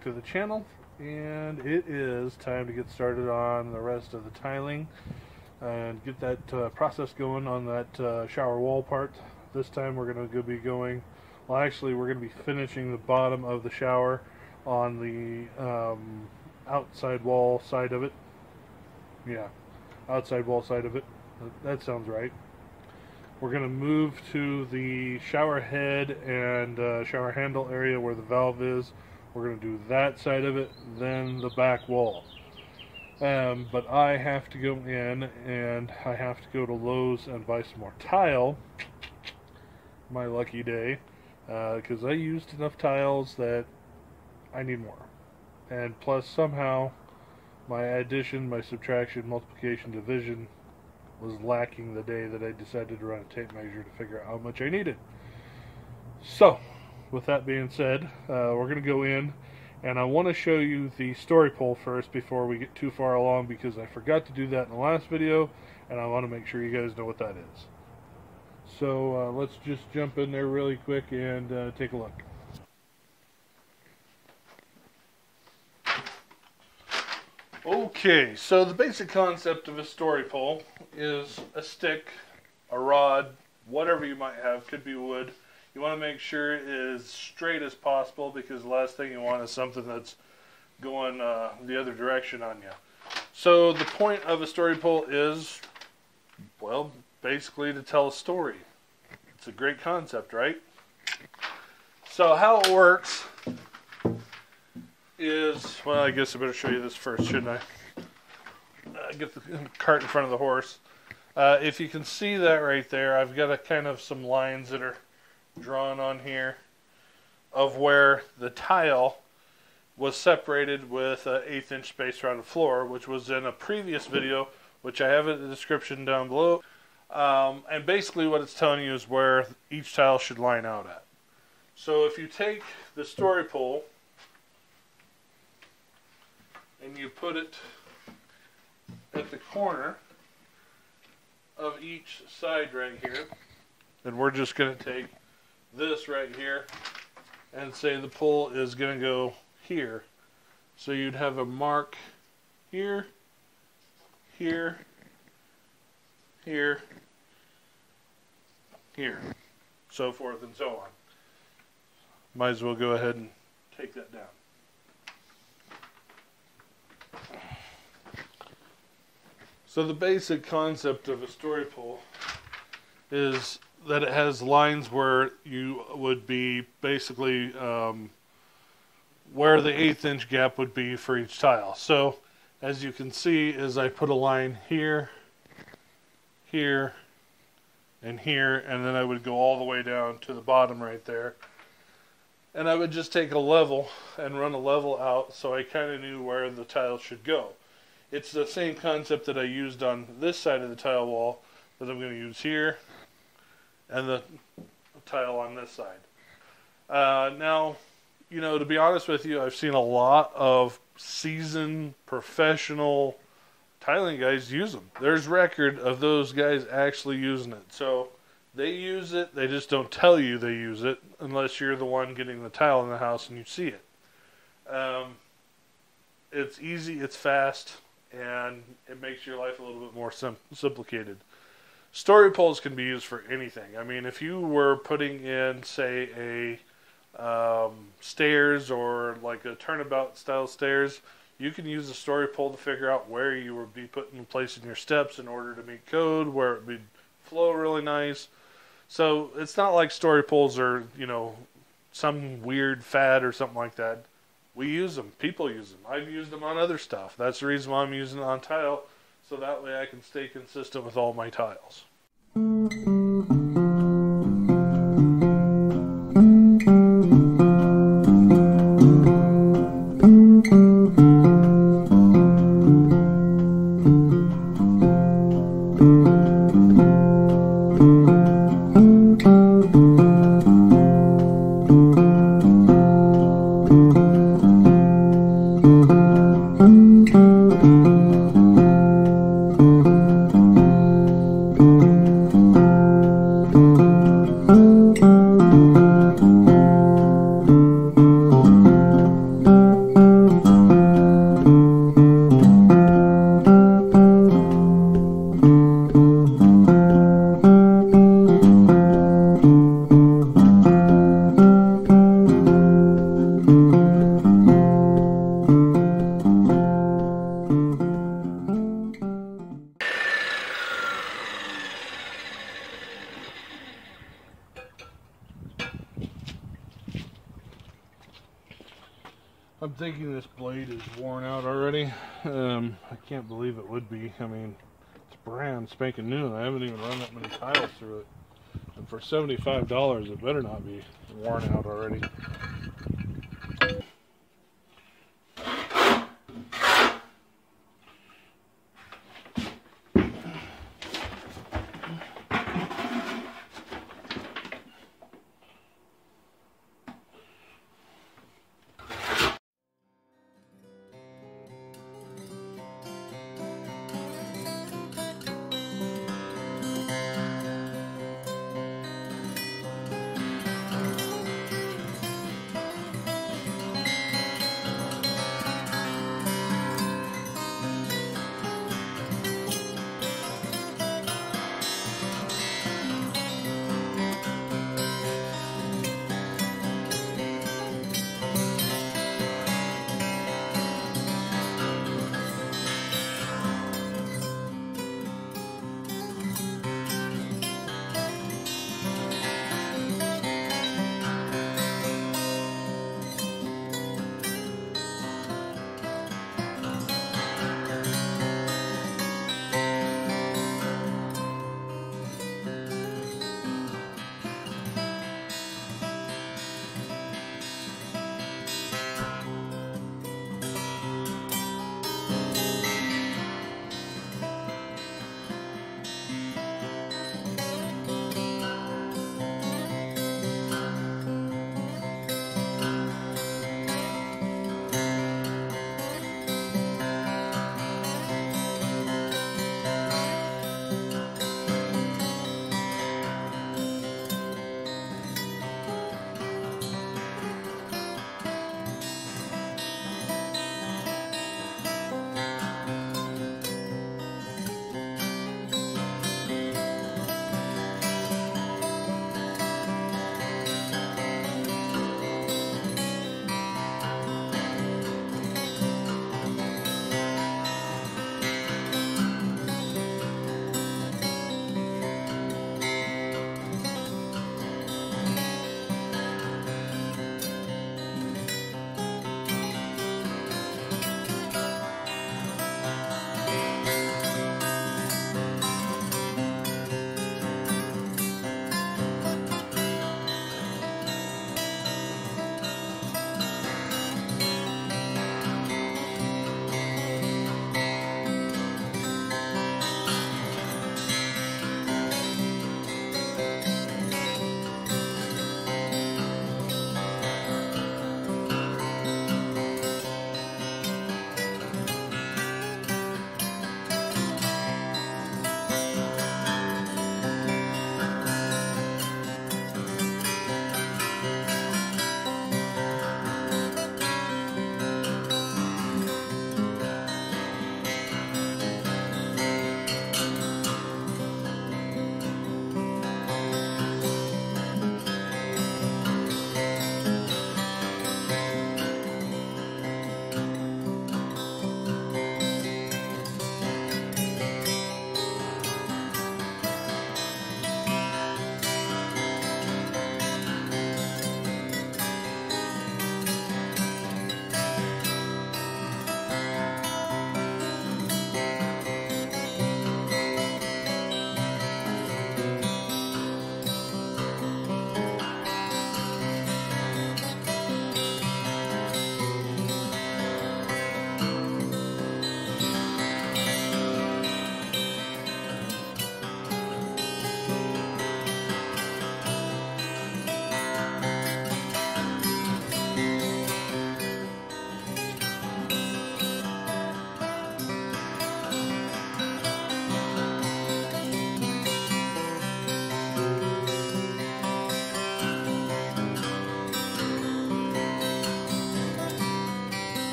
to the channel and it is time to get started on the rest of the tiling and get that uh, process going on that uh, shower wall part. This time we're going to be going well actually we're going to be finishing the bottom of the shower on the um, outside wall side of it. Yeah outside wall side of it. That sounds right. We're going to move to the shower head and uh, shower handle area where the valve is. We're going to do that side of it, then the back wall. Um, but I have to go in and I have to go to Lowe's and buy some more tile. My lucky day. Because uh, I used enough tiles that I need more. And plus, somehow, my addition, my subtraction, multiplication, division was lacking the day that I decided to run a tape measure to figure out how much I needed. So, with that being said, uh, we're going to go in and I want to show you the story pole first before we get too far along because I forgot to do that in the last video and I want to make sure you guys know what that is. So uh, let's just jump in there really quick and uh, take a look. Okay, so the basic concept of a story pole is a stick, a rod, whatever you might have, could be wood. You want to make sure it is straight as possible because the last thing you want is something that's going uh, the other direction on you. So the point of a story pole is, well, basically to tell a story. It's a great concept, right? So how it works is, well, I guess I better show you this first, shouldn't I? Uh, get the cart in front of the horse. Uh, if you can see that right there, I've got a kind of some lines that are drawn on here of where the tile was separated with an eighth inch space around the floor, which was in a previous video, which I have in the description down below. Um, and basically what it's telling you is where each tile should line out at. So if you take the story pole and you put it at the corner of each side right here. And we're just going to take this right here and say the pull is going to go here. So you'd have a mark here, here, here, here, so forth and so on. Might as well go ahead and take that down. So the basic concept of a story pole is that it has lines where you would be basically um, where the eighth inch gap would be for each tile. So as you can see is I put a line here, here, and here, and then I would go all the way down to the bottom right there. And I would just take a level and run a level out so I kind of knew where the tile should go. It's the same concept that I used on this side of the tile wall that I'm going to use here and the tile on this side. Uh, now, you know, to be honest with you, I've seen a lot of seasoned professional tiling guys use them. There's record of those guys actually using it. So they use it, they just don't tell you they use it unless you're the one getting the tile in the house and you see it. Um, it's easy, it's fast, and it makes your life a little bit more sim- simplicated. Story poles can be used for anything. I mean, if you were putting in, say, a um, stairs or like a turnabout style stairs, you can use a story pole to figure out where you would be putting place in your steps in order to meet code, where it would flow really nice. So it's not like story poles are, you know, some weird fad or something like that. We use them. People use them. I've used them on other stuff. That's the reason why I'm using it on tile, so that way I can stay consistent with all my tiles. Can't believe it would be. I mean, it's brand spanking new, and I haven't even run that many tiles through it. And for $75, it better not be worn out already.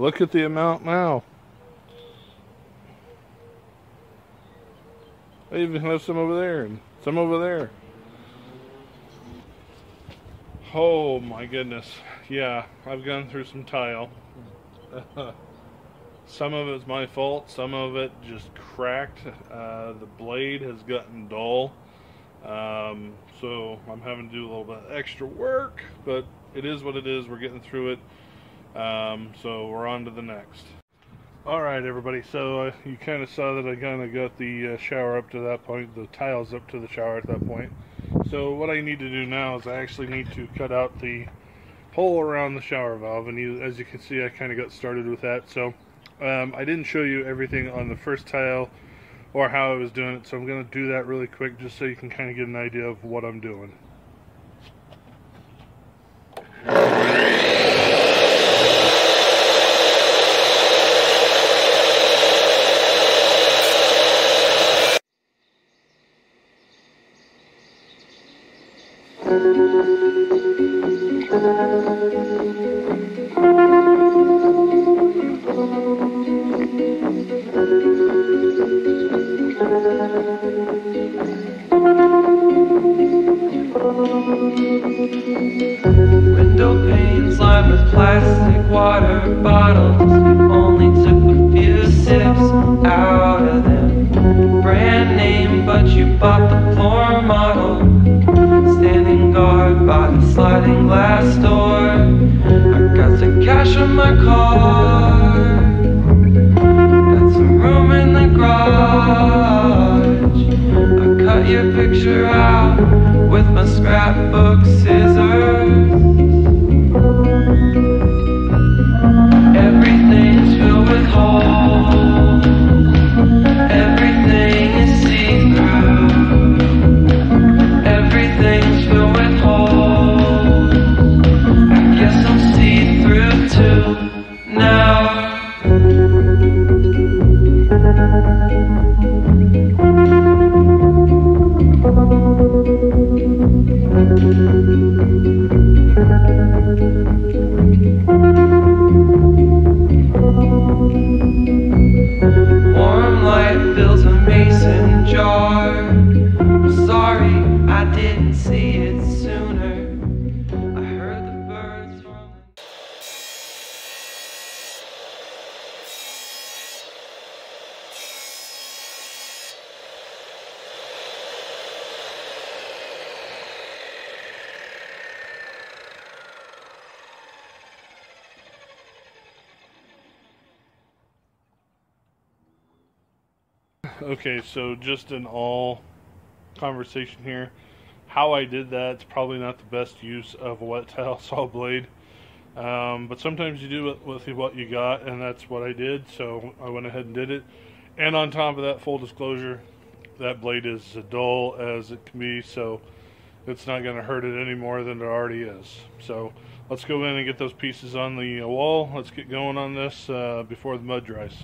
Look at the amount now. I even have some over there and some over there. Oh my goodness. Yeah, I've gone through some tile. some of it's my fault, some of it just cracked. Uh, the blade has gotten dull. Um, so I'm having to do a little bit extra work, but it is what it is. We're getting through it. Um, so we're on to the next. All right, everybody. So uh, you kind of saw that I kind of got the uh, shower up to that point, the tiles up to the shower at that point. So what I need to do now is I actually need to cut out the hole around the shower valve, and you, as you can see, I kind of got started with that. So um, I didn't show you everything on the first tile or how I was doing it, so I'm going to do that really quick just so you can kind of get an idea of what I'm doing. picture out with my scrapbook. Okay, so just an all conversation here. How I did that's probably not the best use of a wet tile saw blade. Um, but sometimes you do it with what you got, and that's what I did. So I went ahead and did it. And on top of that, full disclosure, that blade is as dull as it can be, so it's not going to hurt it any more than it already is. So let's go in and get those pieces on the wall. Let's get going on this uh, before the mud dries.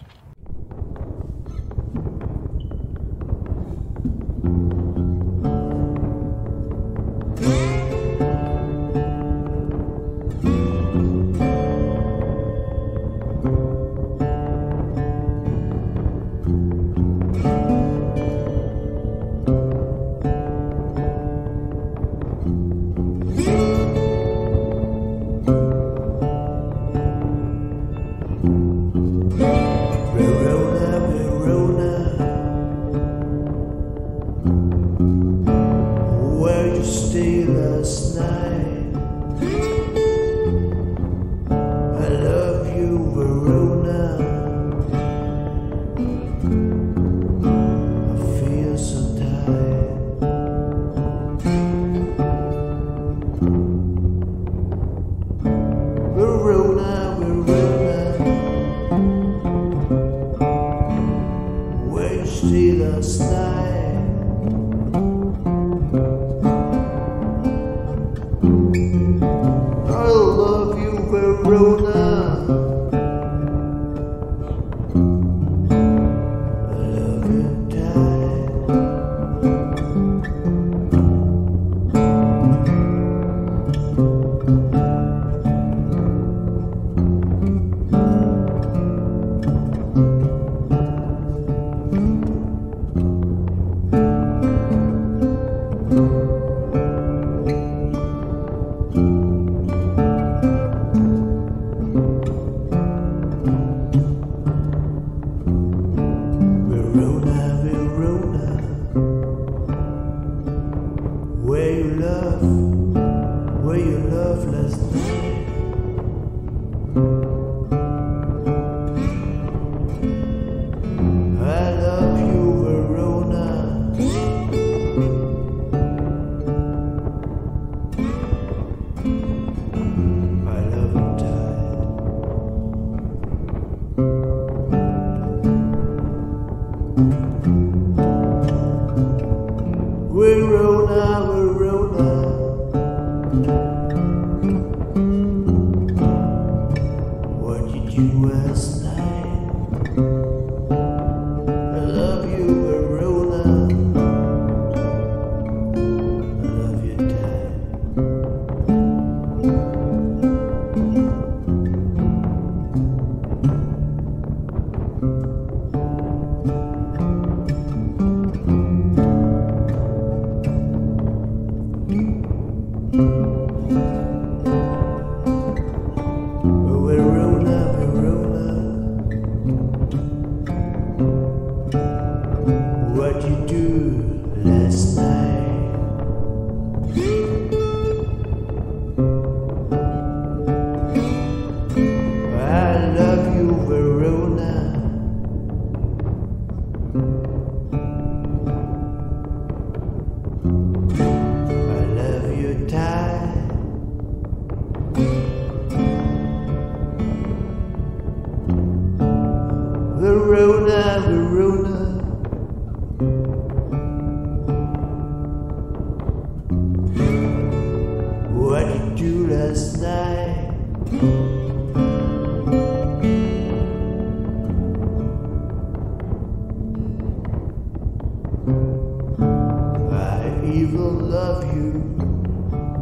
I even love you,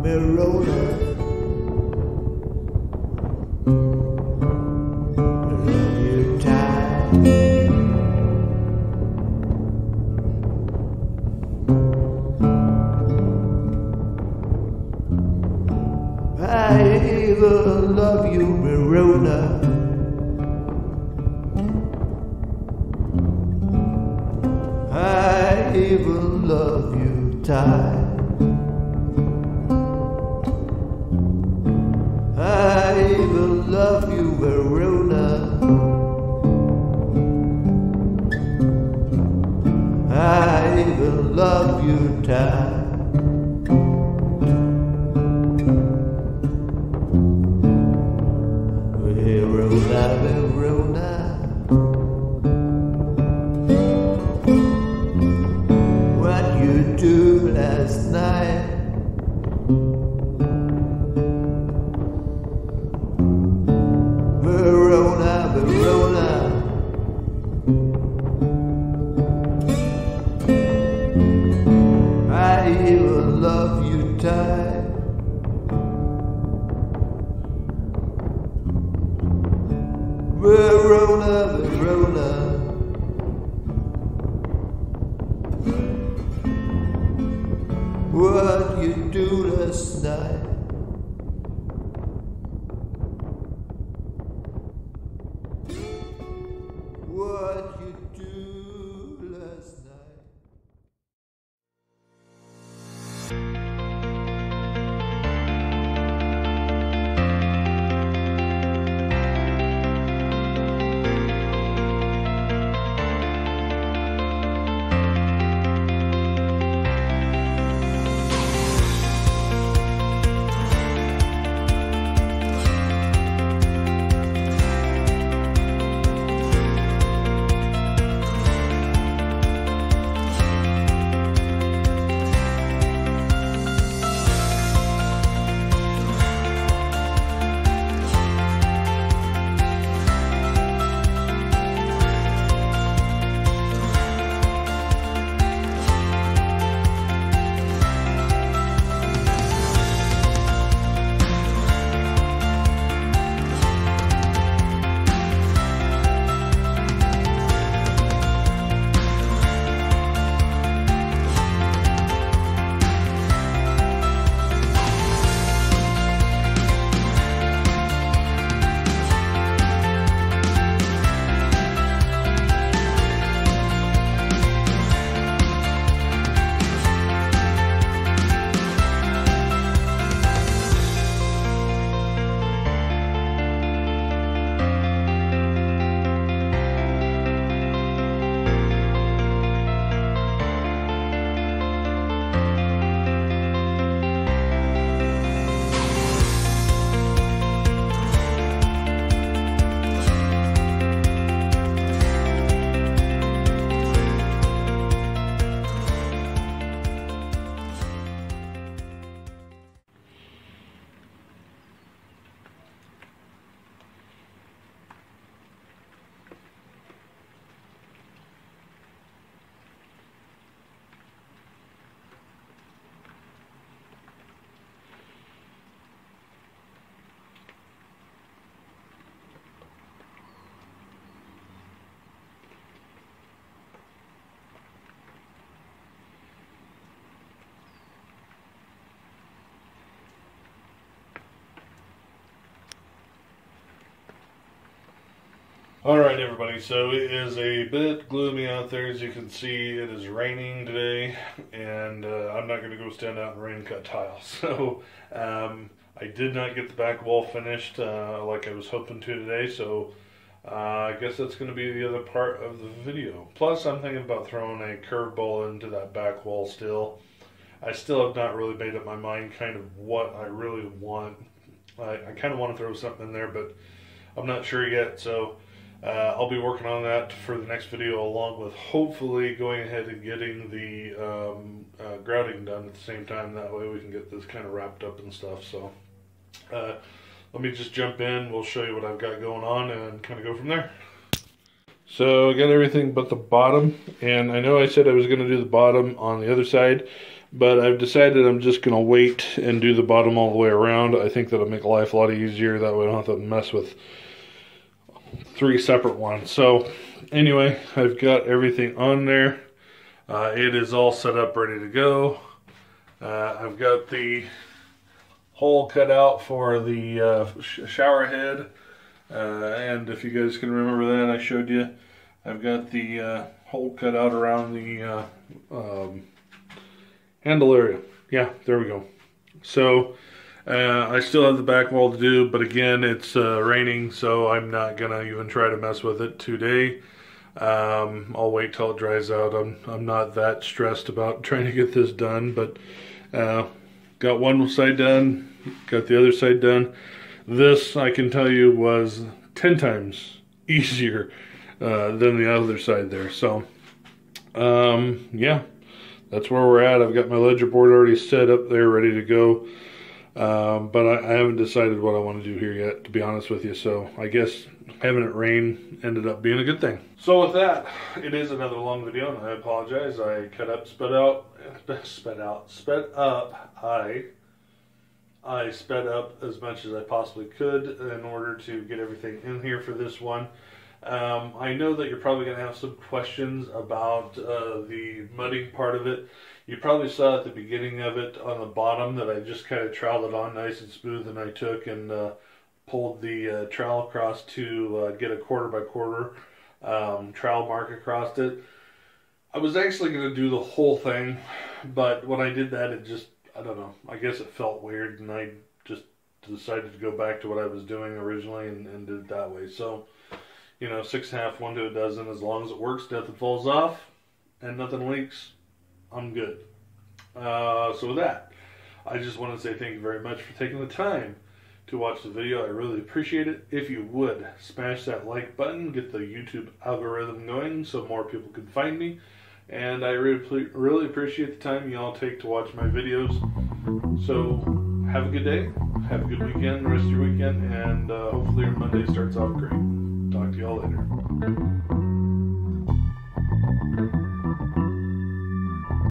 Verona. What you do All right, everybody. So it is a bit gloomy out there, as you can see. It is raining today, and uh, I'm not going to go stand out in rain cut tile. So um, I did not get the back wall finished uh, like I was hoping to today. So uh, I guess that's going to be the other part of the video. Plus, I'm thinking about throwing a curveball into that back wall still. I still have not really made up my mind, kind of what I really want. I, I kind of want to throw something in there, but I'm not sure yet. So. Uh, I'll be working on that for the next video along with hopefully going ahead and getting the um, uh, grouting done at the same time. That way we can get this kind of wrapped up and stuff. So uh, let me just jump in. We'll show you what I've got going on and kind of go from there. So I got everything but the bottom and I know I said I was going to do the bottom on the other side but I've decided I'm just going to wait and do the bottom all the way around. I think that'll make life a lot easier. That way I don't have to mess with three separate ones. So anyway, I've got everything on there. Uh, it is all set up, ready to go. Uh, I've got the hole cut out for the uh, sh shower head. Uh, and if you guys can remember that, I showed you. I've got the uh, hole cut out around the uh, um, handle area. Yeah, there we go. So uh, I still have the back wall to do, but again, it's uh, raining, so I'm not gonna even try to mess with it today. Um, I'll wait till it dries out. I'm I'm not that stressed about trying to get this done, but uh, got one side done, got the other side done. This I can tell you was ten times easier uh, than the other side there. So um, yeah, that's where we're at. I've got my ledger board already set up there, ready to go. Um, but I, I, haven't decided what I want to do here yet, to be honest with you. So I guess having it rain ended up being a good thing. So with that, it is another long video, and I apologize. I cut up, sped out, sped out, sped up. I I sped up as much as I possibly could in order to get everything in here for this one. Um, I know that you're probably going to have some questions about uh, the mudding part of it. You probably saw at the beginning of it on the bottom that I just kind of troweled it on nice and smooth and I took and uh, pulled the uh, trowel across to uh, get a quarter by quarter um, trowel mark across it. I was actually going to do the whole thing, but when I did that, it just, I don't know, I guess it felt weird and I just decided to go back to what I was doing originally and, and did it that way. So, you know, six and a half, one to a dozen, as long as it works, nothing falls off and nothing leaks, I'm good. Uh, so with that, I just want to say thank you very much for taking the time to watch the video. I really appreciate it. If you would, smash that like button, get the YouTube algorithm going so more people can find me. And I really, really appreciate the time you all take to watch my videos. So have a good day, have a good weekend, rest of your weekend, and uh, hopefully your Monday starts off great. Talk to y'all later.